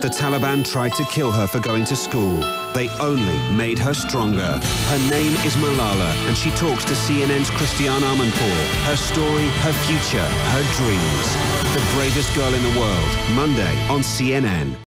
The Taliban tried to kill her for going to school. They only made her stronger. Her name is Malala, and she talks to CNN's Christiane Amanpour. Her story, her future, her dreams. The bravest girl in the world. Monday on CNN.